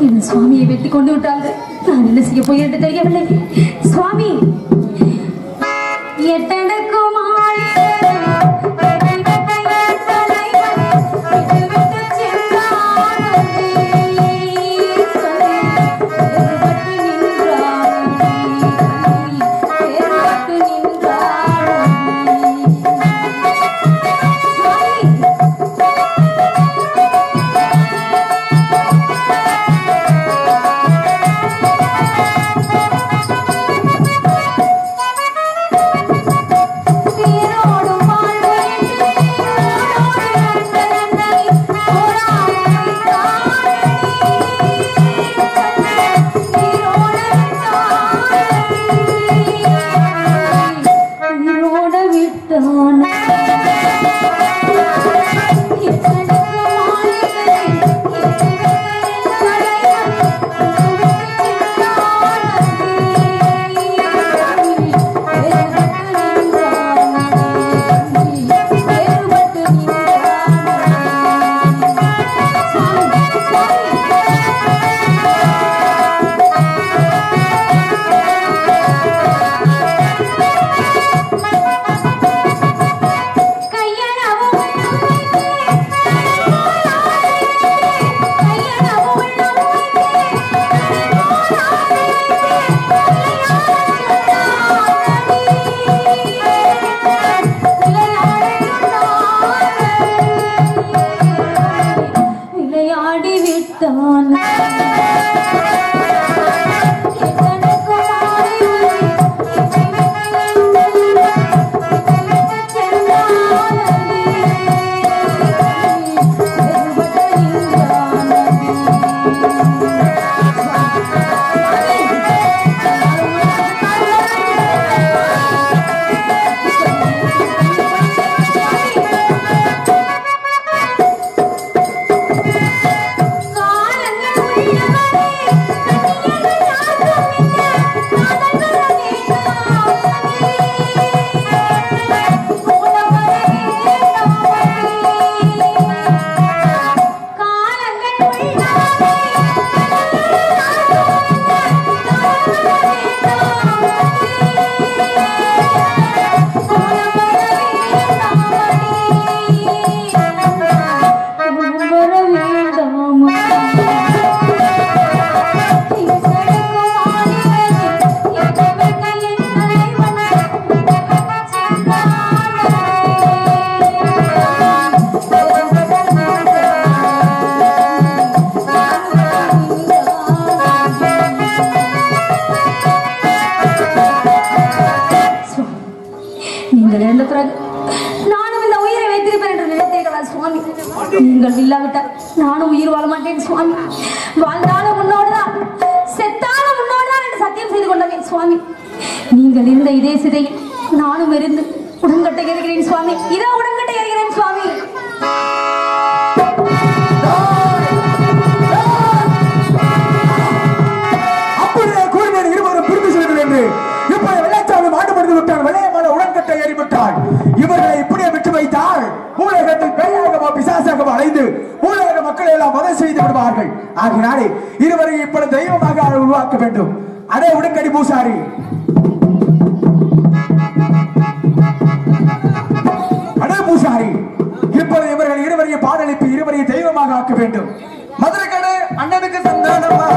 இந்த சுவாமியை வெட்டி கொண்டு விட்டாங்க நான் என்ன செய்ய போய் என்று தெரியவில்லை. சுவாமி! Thank you. இறந்த பிறகு நானும் இந்த உயிரை வைத்திருப்பேன் என்று நினைத்தீர்களா சுவாமி? நீங்கள் இல்லாவிட்டால் நானும் உயிர் வாழ மாட்டேன் சுவாமி. வாழ்ந்தாலும் உன்னோடுதான் செத்தாலும் உன்னோடுதான் என்று சத்தியம் செய்து கொண்டவேன் சுவாமி. நீங்கள் இருந்த இதே சிதையில் நானும் இருந்து உடன்கட்டை இருக்கிறேன் சுவாமி. இதோ உடன்கட்டை விட்டாள் இவர்களை இப்படியே விட்டு வைத்தால் ஊழகத்தில் பேயாகவோ பிசாசாகவோ அலைந்து ஊழக மக்களை எல்லாம் மதம் செய்து விடுவார்கள். ஆகினாலே இருவரை இப்படி தெய்வமாக உருவாக்க வேண்டும். அதே உடுக்கடி பூசாரி. அடே பூசாரி. இப்போது இவர்கள் இருவரையும் பாடலிப்பு இருவரையும் தெய்வமாக ஆக்க வேண்டும். மதுரை கடை அண்ணனுக்கு சந்தானமா?